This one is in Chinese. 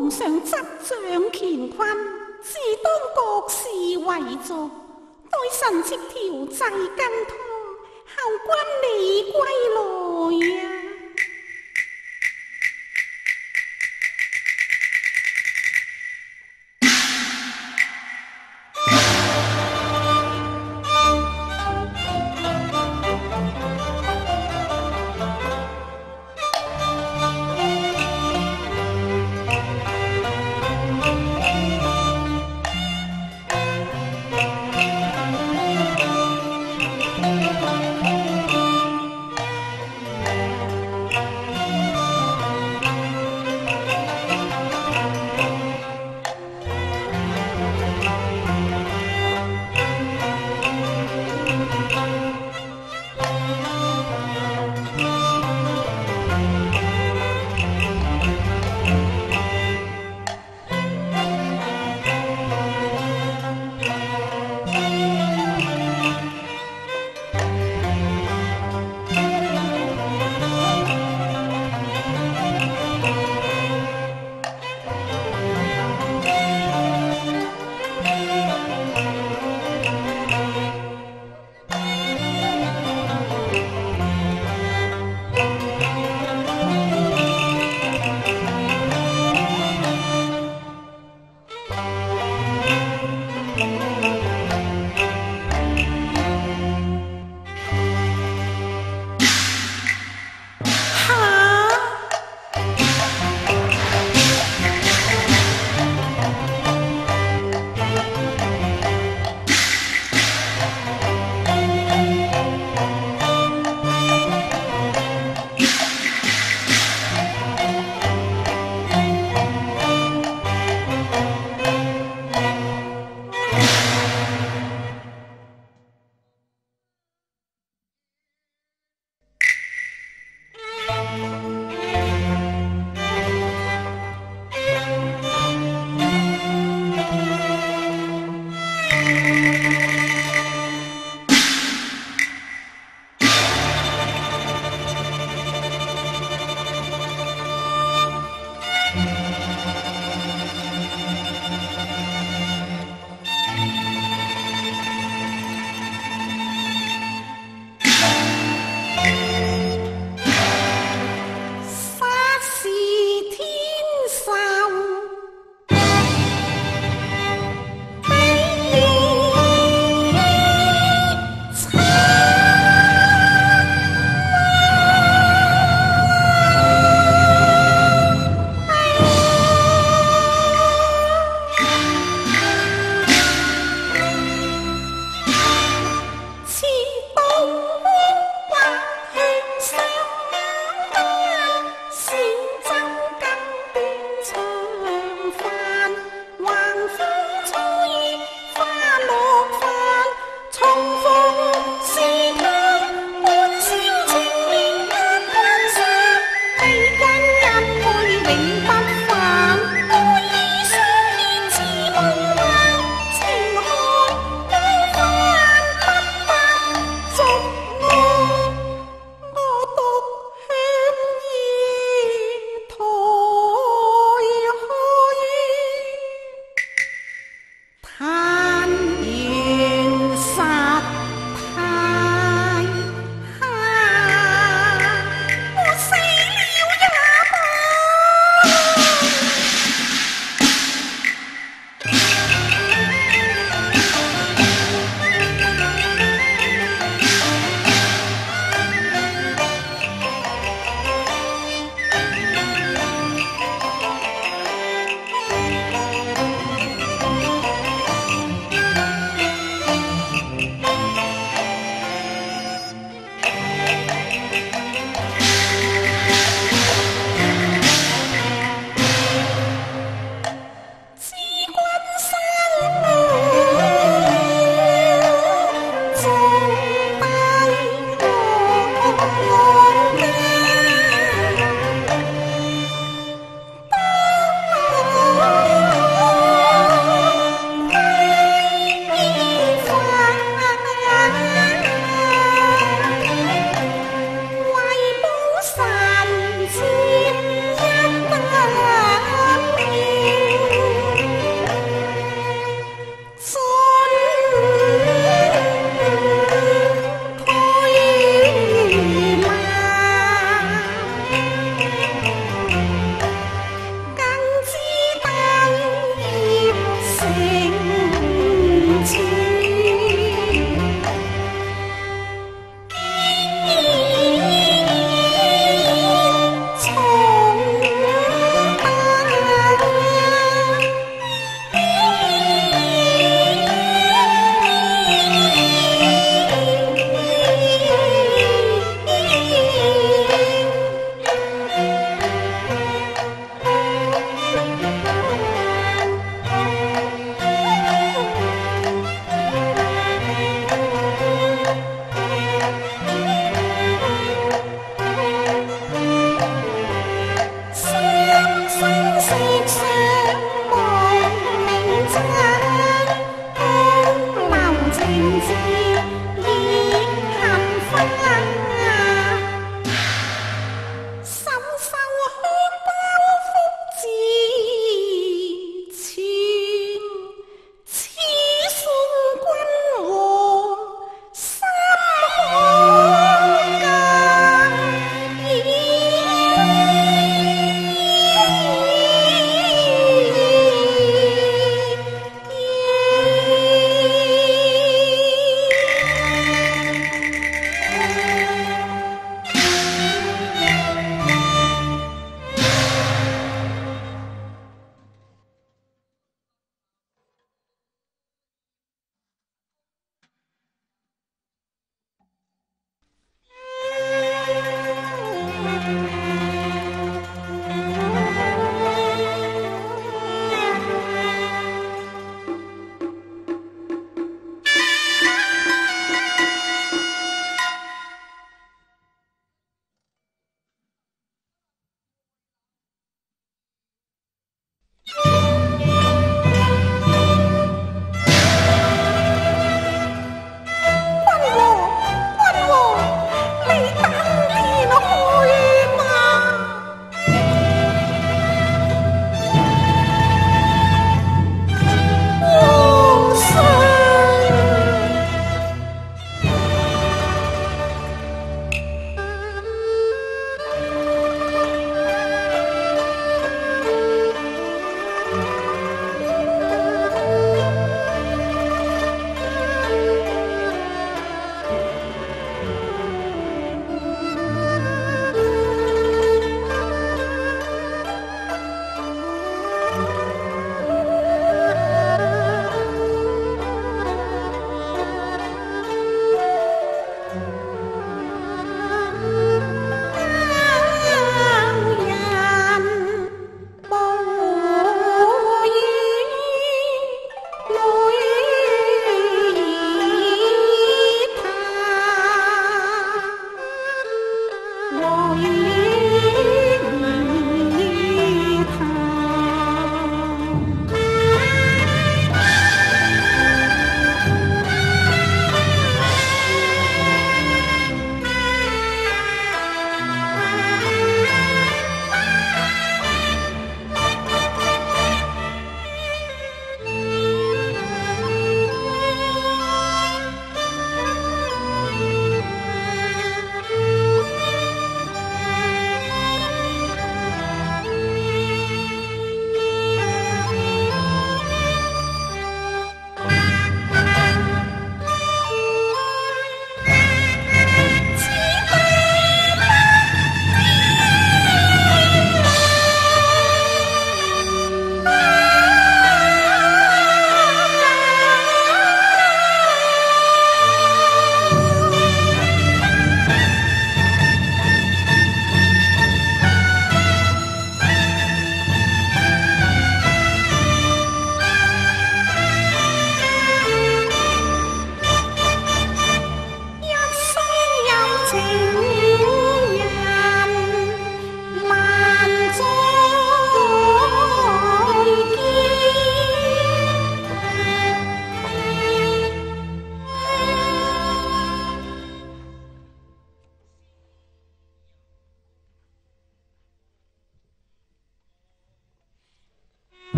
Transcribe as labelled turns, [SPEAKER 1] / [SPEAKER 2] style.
[SPEAKER 1] 皇上执掌乾坤，自当国事为重，待臣妾调制更通，后君你归来呀。Bye.